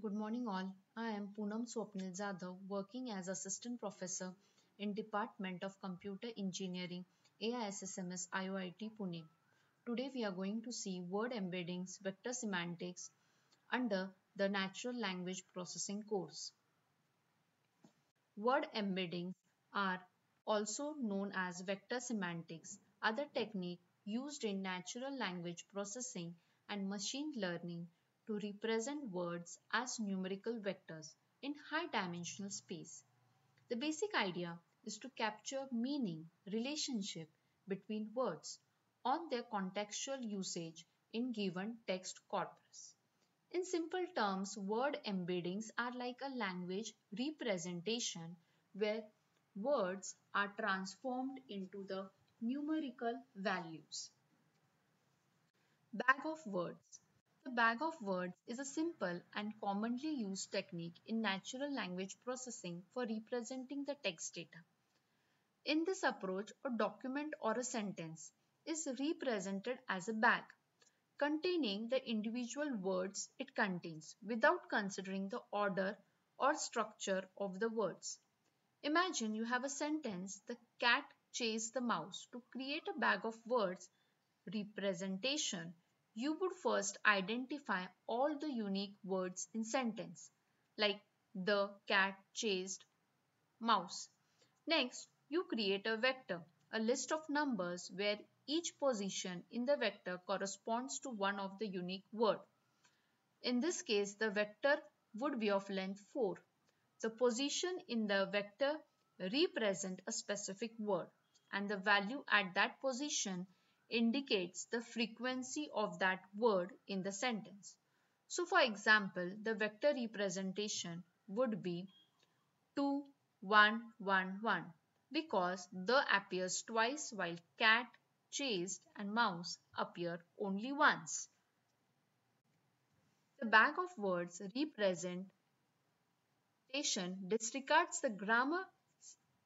Good morning all. I am Poonam Swapnil Jadhav working as assistant professor in Department of Computer Engineering AISSMS IOIT Pune. Today we are going to see word embeddings vector semantics under the natural language processing course. Word embeddings are also known as vector semantics, other technique used in natural language processing and machine learning to represent words as numerical vectors in high dimensional space. The basic idea is to capture meaning relationship between words on their contextual usage in given text corpus. In simple terms, word embeddings are like a language representation where words are transformed into the numerical values. Bag of words the bag of words is a simple and commonly used technique in natural language processing for representing the text data. In this approach, a document or a sentence is represented as a bag containing the individual words it contains without considering the order or structure of the words. Imagine you have a sentence, the cat chased the mouse. To create a bag of words representation, you would first identify all the unique words in sentence like the cat chased mouse. Next, you create a vector, a list of numbers where each position in the vector corresponds to one of the unique word. In this case, the vector would be of length 4. The position in the vector represent a specific word and the value at that position indicates the frequency of that word in the sentence. So for example, the vector representation would be 2, 1, 1, 1 because the appears twice while cat, chased and mouse appear only once. The bag of words representation disregards the grammar,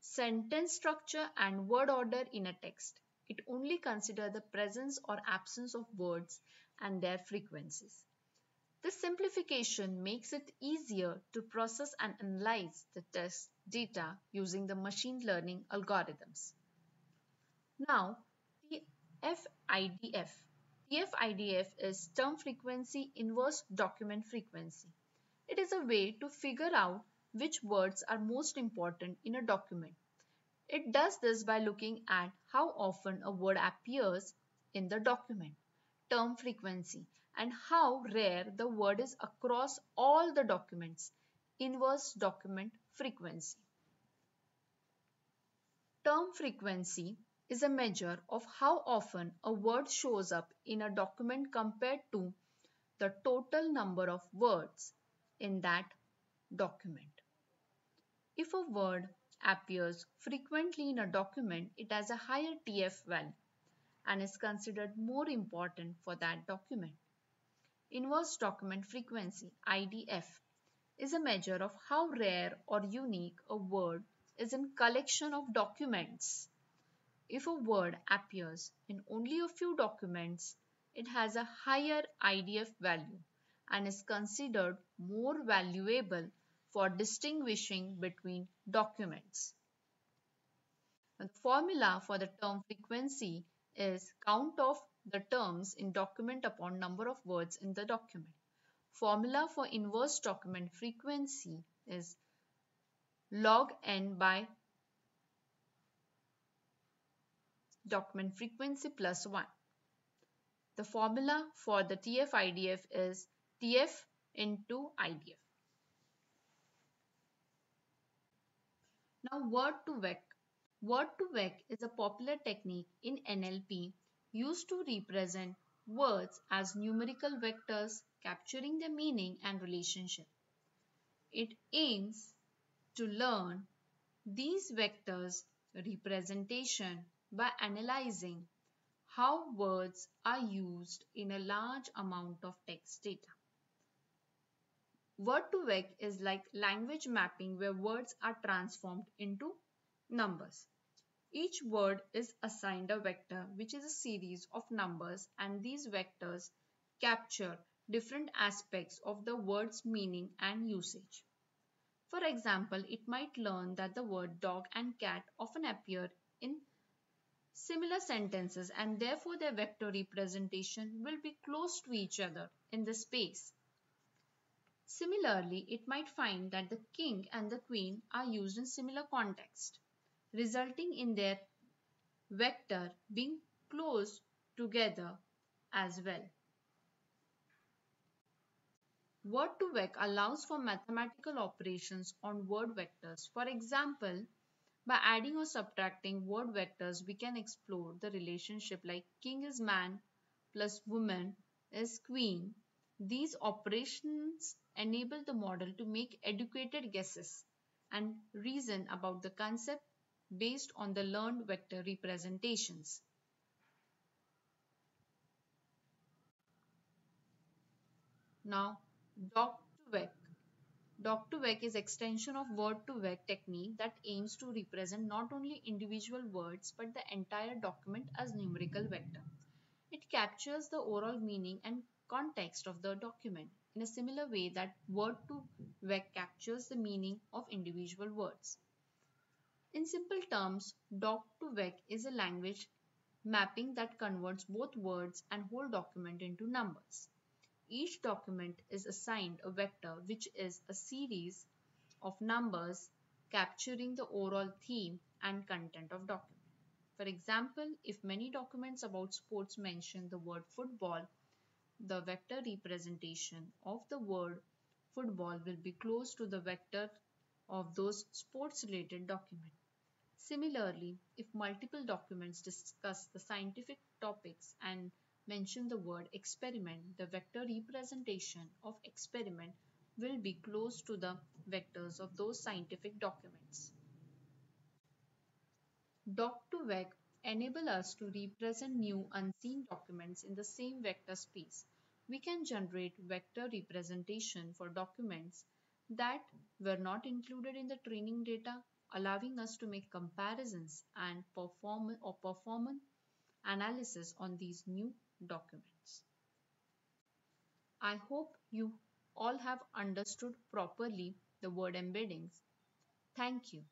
sentence structure and word order in a text. It only considers the presence or absence of words and their frequencies. This simplification makes it easier to process and analyze the test data using the machine learning algorithms. Now, TF-IDF. TF-IDF is term frequency inverse document frequency. It is a way to figure out which words are most important in a document it does this by looking at how often a word appears in the document, term frequency, and how rare the word is across all the documents, inverse document frequency. Term frequency is a measure of how often a word shows up in a document compared to the total number of words in that document. If a word appears frequently in a document, it has a higher TF value and is considered more important for that document. Inverse document frequency IDF is a measure of how rare or unique a word is in collection of documents. If a word appears in only a few documents, it has a higher IDF value and is considered more valuable for distinguishing between documents. The formula for the term frequency is count of the terms in document upon number of words in the document. Formula for inverse document frequency is log n by document frequency plus 1. The formula for the TF-IDF is TF into IDF. Now word to vec. Word2Vec is a popular technique in NLP used to represent words as numerical vectors capturing their meaning and relationship. It aims to learn these vectors representation by analyzing how words are used in a large amount of text data. Word2Vec is like language mapping where words are transformed into numbers. Each word is assigned a vector which is a series of numbers and these vectors capture different aspects of the word's meaning and usage. For example, it might learn that the word dog and cat often appear in similar sentences and therefore their vector representation will be close to each other in the space. Similarly, it might find that the king and the queen are used in similar context, resulting in their vector being close together as well. Word2Vec allows for mathematical operations on word vectors. For example, by adding or subtracting word vectors, we can explore the relationship like king is man plus woman is queen. These operations enable the model to make educated guesses and reason about the concept based on the learned vector representations. Now, Doc2Vec. Doc2Vec is extension of Word2Vec technique that aims to represent not only individual words but the entire document as numerical vector. It captures the overall meaning and context of the document in a similar way that Word2Vec captures the meaning of individual words. In simple terms, Doc2Vec is a language mapping that converts both words and whole document into numbers. Each document is assigned a vector which is a series of numbers capturing the overall theme and content of document. For example, if many documents about sports mention the word football, the vector representation of the word football will be close to the vector of those sports related documents. Similarly, if multiple documents discuss the scientific topics and mention the word experiment, the vector representation of experiment will be close to the vectors of those scientific documents. Doc2Vec enable us to represent new unseen documents in the same vector space. We can generate vector representation for documents that were not included in the training data, allowing us to make comparisons and perform or perform analysis on these new documents. I hope you all have understood properly the word embeddings. Thank you.